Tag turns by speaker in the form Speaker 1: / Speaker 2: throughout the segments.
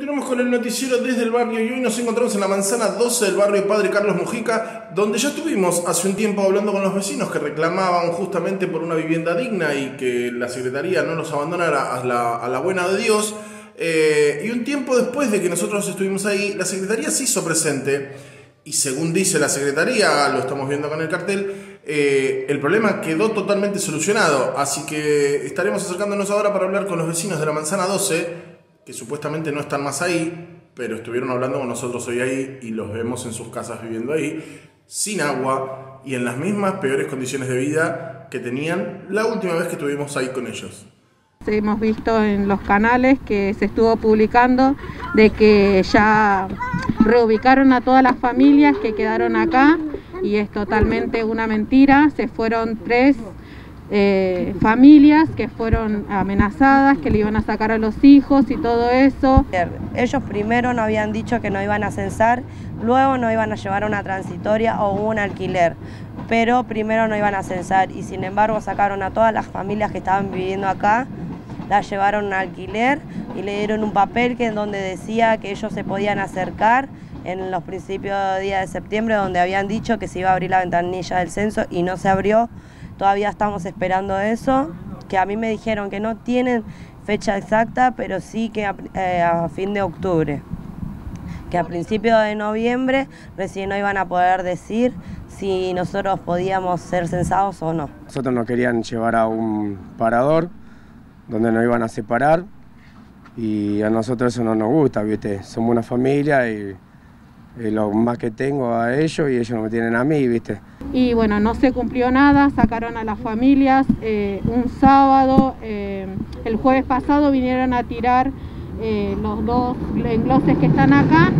Speaker 1: Continuamos con el noticiero desde el barrio y hoy nos encontramos en la manzana 12 del barrio Padre Carlos Mujica, donde ya estuvimos hace un tiempo hablando con los vecinos que reclamaban justamente por una vivienda digna y que la Secretaría no los abandonara a la, buena de Dios. Eh, y un tiempo después de que nosotros estuvimos ahí, la Secretaría se hizo presente y según dice la Secretaría, lo estamos viendo con el cartel, eh, el problema quedó totalmente solucionado. Así que estaremos acercándonos ahora para hablar con los vecinos de la manzana 12, que supuestamente no están más ahí, pero estuvieron hablando con nosotros hoy ahí y los vemos en sus casas viviendo ahí, sin agua y en las mismas peores condiciones de vida que tenían la última vez que estuvimos ahí con ellos.
Speaker 2: Hemos visto en los canales que se estuvo publicando de que ya reubicaron a todas las familias que quedaron acá y es totalmente una mentira. Se fueron tres eh, familias que fueron amenazadas, que le iban a sacar a los hijos y todo eso.
Speaker 3: Ellos primero no habían dicho que no iban a censar, luego no iban a llevar una transitoria o un alquiler, pero primero no iban a censar y sin embargo sacaron a todas las familias que estaban viviendo acá, las llevaron a alquiler y le dieron un papel que en donde decía que ellos se podían acercar en los principios de día de septiembre donde habían dicho que se iba a abrir la ventanilla del censo y no se abrió Todavía estamos esperando eso, que a mí me dijeron que no tienen fecha exacta, pero sí que a, eh, fin de octubre. Que a principios de noviembre recién no iban a poder decir si nosotros podíamos ser censados o no.
Speaker 4: Nosotros nos querían llevar a un parador donde nos iban a separar y a nosotros eso no nos gusta, ¿viste? Somos una familia y lo más que tengo a ellos y ellos no me tienen a mí, ¿viste?
Speaker 2: Y bueno, no se cumplió nada, sacaron a las familias eh, un sábado, eh, el jueves pasado vinieron a tirar eh, los dos engloses que están acá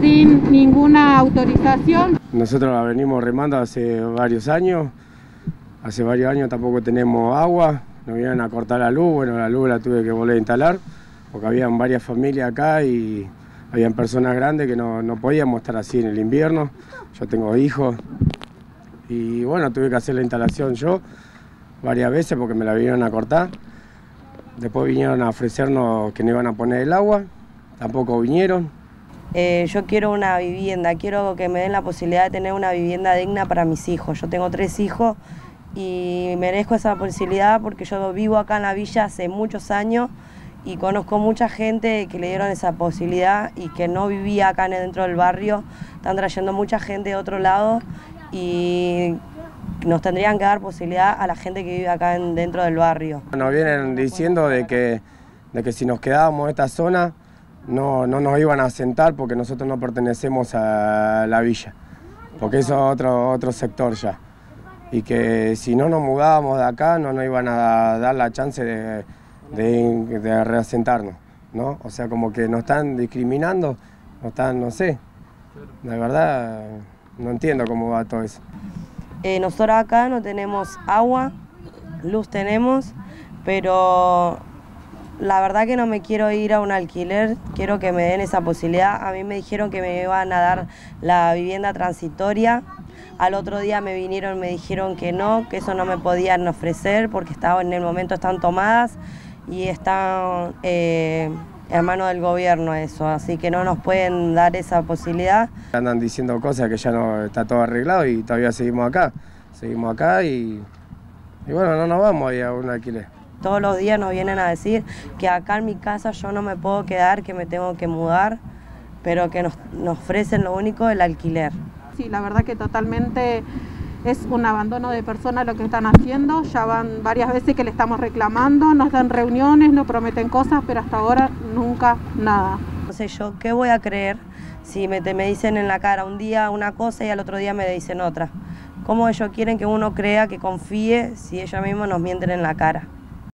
Speaker 2: sin ninguna autorización.
Speaker 4: Nosotros la venimos remando hace varios años, hace varios años tampoco tenemos agua, nos vienen a cortar la luz, bueno, la luz la tuve que volver a instalar, porque habían varias familias acá y habían personas grandes que no, no podíamos estar así en el invierno. Yo tengo hijos y bueno, tuve que hacer la instalación yo varias veces porque me la vinieron a cortar. Después vinieron a ofrecernos que no iban a poner el agua, tampoco vinieron.
Speaker 3: Eh, yo quiero una vivienda, quiero que me den la posibilidad de tener una vivienda digna para mis hijos. Yo tengo tres hijos y merezco esa posibilidad porque yo vivo acá en la villa hace muchos años y conozco mucha gente que le dieron esa posibilidad y que no vivía acá dentro del barrio. Están trayendo mucha gente de otro lado y nos tendrían que dar posibilidad a la gente que vive acá dentro del barrio.
Speaker 4: Nos vienen diciendo de que, de que si nos quedábamos en esta zona no, no nos iban a sentar porque nosotros no pertenecemos a la villa, porque eso es otro, otro sector ya. Y que si no nos mudábamos de acá no nos iban a dar la chance de de, reasentarnos, ¿no? O sea, como que nos están discriminando, nos están, no sé, la verdad no entiendo cómo va todo eso.
Speaker 3: Eh, nosotros acá no tenemos agua, luz tenemos, pero la verdad que no me quiero ir a un alquiler, quiero que me den esa posibilidad. A mí me dijeron que me iban a dar la vivienda transitoria. Al otro día me vinieron y me dijeron que no, que eso no me podían ofrecer porque estaba en el momento están tomadas y está eh, en mano del gobierno eso, así que no nos pueden dar esa posibilidad.
Speaker 4: Andan diciendo cosas que ya no está todo arreglado y todavía seguimos acá, seguimos acá y, y bueno, no nos vamos a a un alquiler.
Speaker 3: Todos los días nos vienen a decir que acá en mi casa yo no me puedo quedar, que me tengo que mudar, pero que nos, nos ofrecen lo único el alquiler.
Speaker 2: Sí, la verdad que totalmente es un abandono de personas lo que están haciendo, ya van varias veces que le estamos reclamando, nos dan reuniones, nos prometen cosas, pero hasta ahora nunca nada.
Speaker 3: Sé yo, ¿qué voy a creer si me, me dicen en la cara un día una cosa y al otro día me dicen otra? ¿Cómo ellos quieren que uno crea, que confíe, si ellos mismos nos mienten en la cara?